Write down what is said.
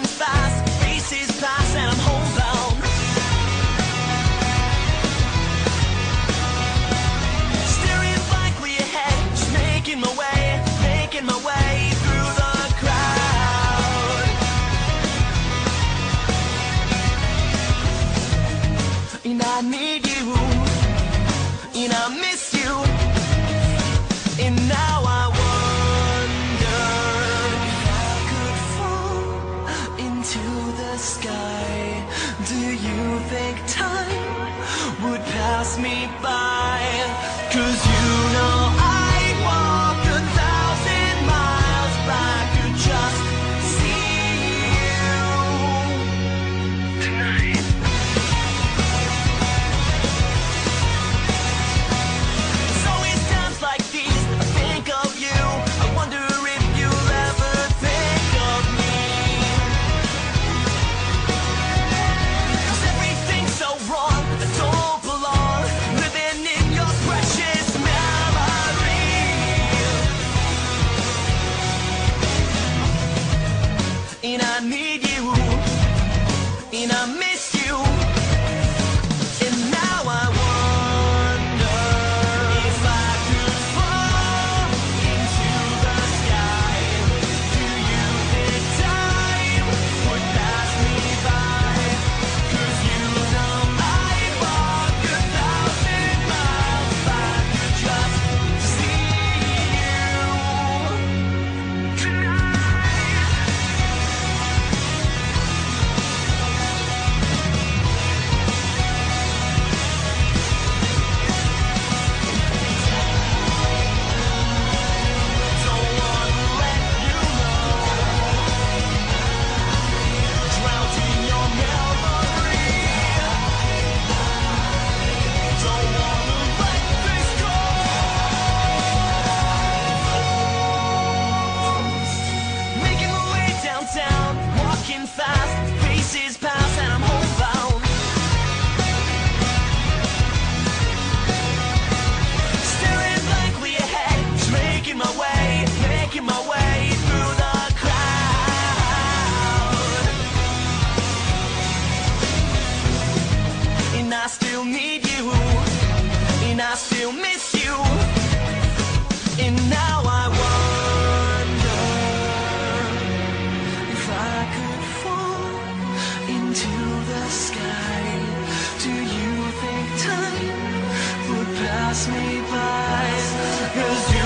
inside. sky Do you think time would pass me by? Cause you know you. still miss you. And now I wonder if I could fall into the sky. Do you think time would pass me by? Cause you.